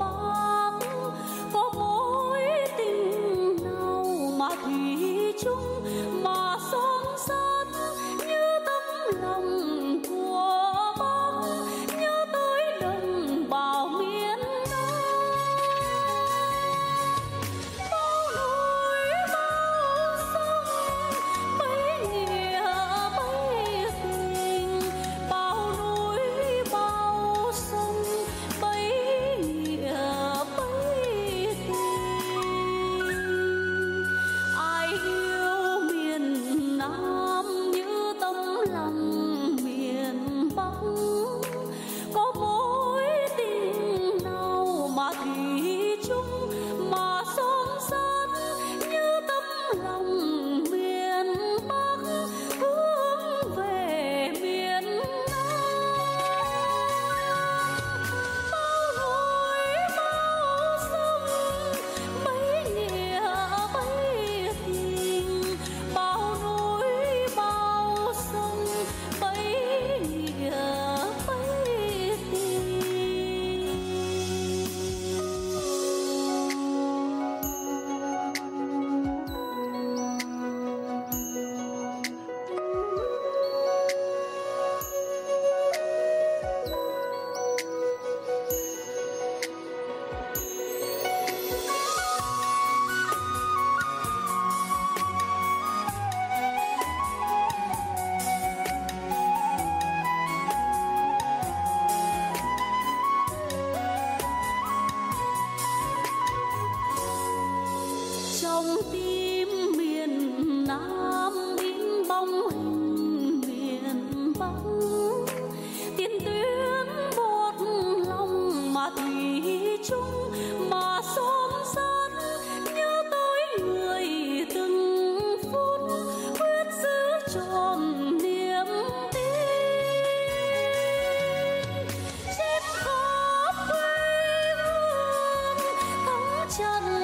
all. sông tím miền Nam in bóng hình miền Bắc. Tiên tuyến một lòng mà thủy chung, mà xóm dân nhớ tới người từng phút, quyết giữ tròn niềm tin. Trên khó quê hương, thắng trận